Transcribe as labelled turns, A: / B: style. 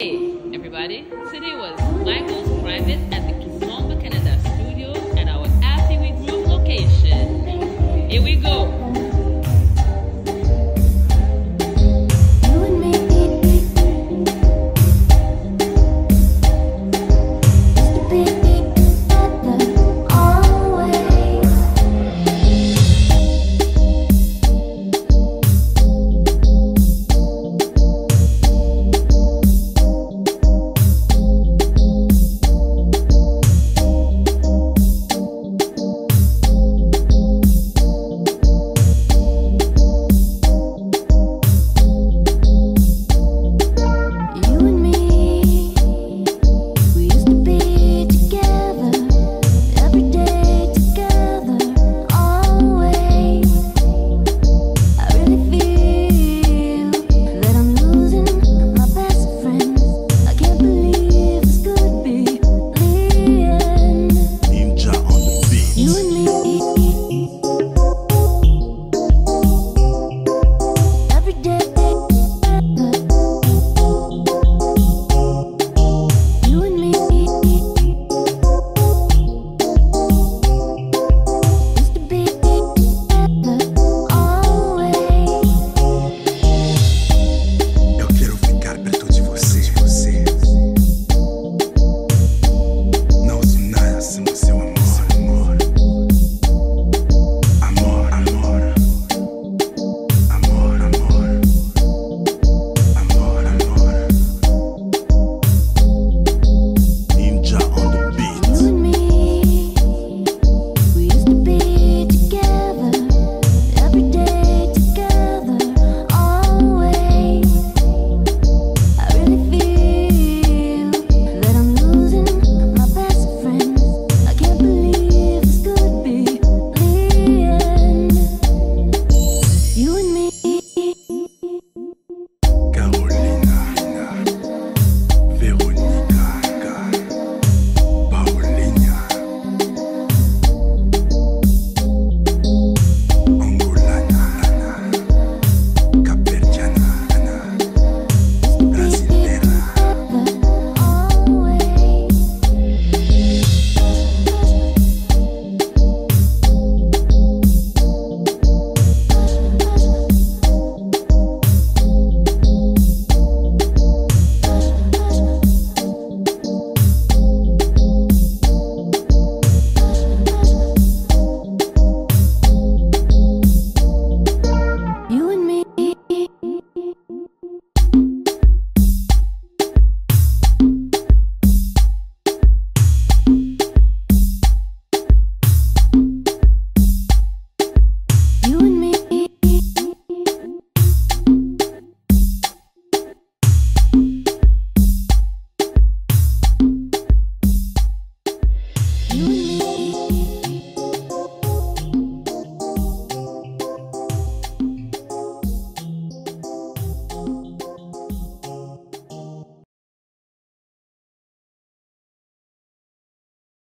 A: Hey everybody, today was Michael's private at the Kizomba